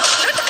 Oh!